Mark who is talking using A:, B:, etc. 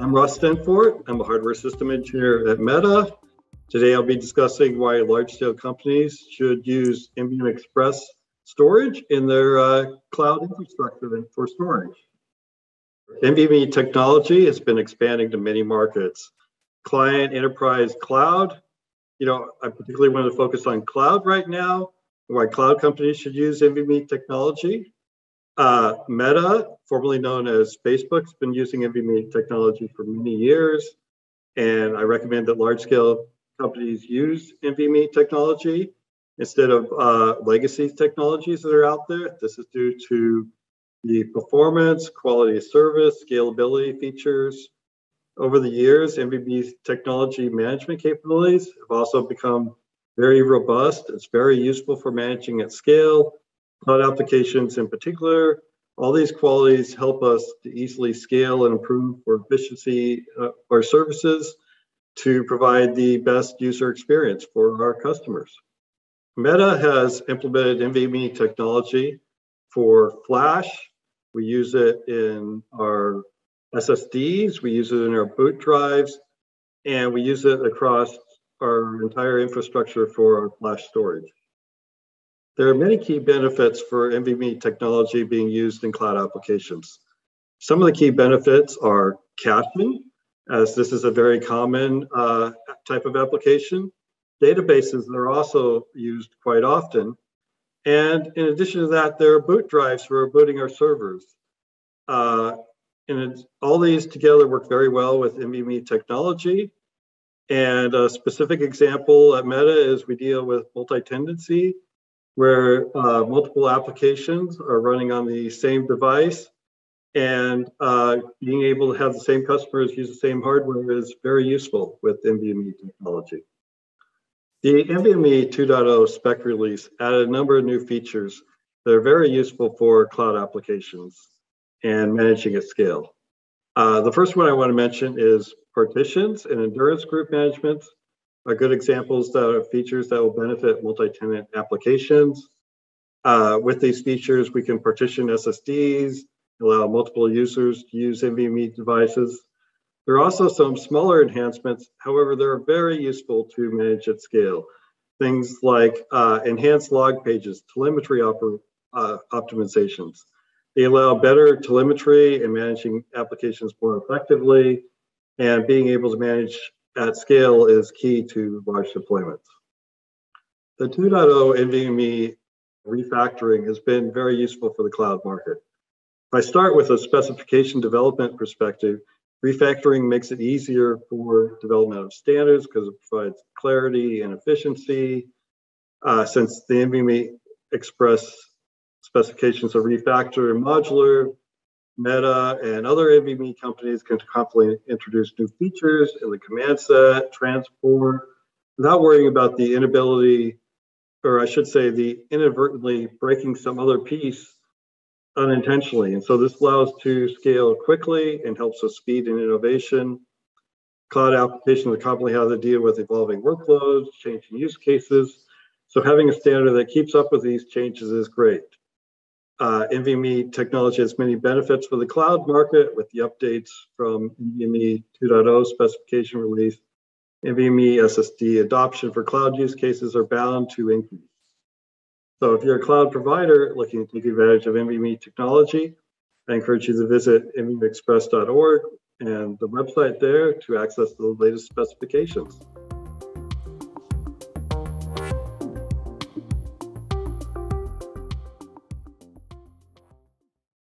A: I'm Ross Stenfort. I'm a hardware system engineer at Meta. Today I'll be discussing why large-scale companies should use NVMe Express storage in their uh, cloud infrastructure for storage. NVMe technology has been expanding to many markets. Client, enterprise, cloud. You know, I particularly want to focus on cloud right now, why cloud companies should use NVMe technology. Uh, Meta, formerly known as Facebook, has been using NVMe technology for many years. And I recommend that large scale companies use NVMe technology instead of uh, legacy technologies that are out there. This is due to the performance, quality of service, scalability features. Over the years, NVMe technology management capabilities have also become very robust. It's very useful for managing at scale cloud applications in particular. All these qualities help us to easily scale and improve for efficiency uh, our services to provide the best user experience for our customers. Meta has implemented NVMe technology for Flash. We use it in our SSDs, we use it in our boot drives, and we use it across our entire infrastructure for our flash storage. There are many key benefits for NVMe technology being used in cloud applications. Some of the key benefits are caching, as this is a very common uh, type of application. Databases are also used quite often. And in addition to that, there are boot drives for booting our servers. Uh, and all these together work very well with NVMe technology. And a specific example at Meta is we deal with multi-tenancy where uh, multiple applications are running on the same device and uh, being able to have the same customers use the same hardware is very useful with NVMe technology. The NVMe 2.0 spec release added a number of new features that are very useful for cloud applications and managing at scale. Uh, the first one I want to mention is partitions and endurance group management are good examples that are features that will benefit multi-tenant applications. Uh, with these features, we can partition SSDs, allow multiple users to use NVMe devices. There are also some smaller enhancements. However, they're very useful to manage at scale. Things like uh, enhanced log pages, telemetry uh, optimizations. They allow better telemetry and managing applications more effectively and being able to manage at scale is key to large deployments. The 2.0 NVMe refactoring has been very useful for the cloud market. If I start with a specification development perspective, refactoring makes it easier for development of standards because it provides clarity and efficiency. Uh, since the NVMe Express specifications are refactored and modular, Meta and other NVMe companies can confidently introduce new features in the command set, transport, without worrying about the inability, or I should say, the inadvertently breaking some other piece unintentionally. And so this allows to scale quickly and helps with speed and innovation. Cloud applications are commonly have to deal with evolving workloads, changing use cases. So having a standard that keeps up with these changes is great. Uh, NVMe technology has many benefits for the cloud market with the updates from NVMe 2.0 specification release. NVMe SSD adoption for cloud use cases are bound to increase. So if you're a cloud provider looking to take advantage of NVMe technology, I encourage you to visit nvmeexpress.org and the website there to access the latest specifications.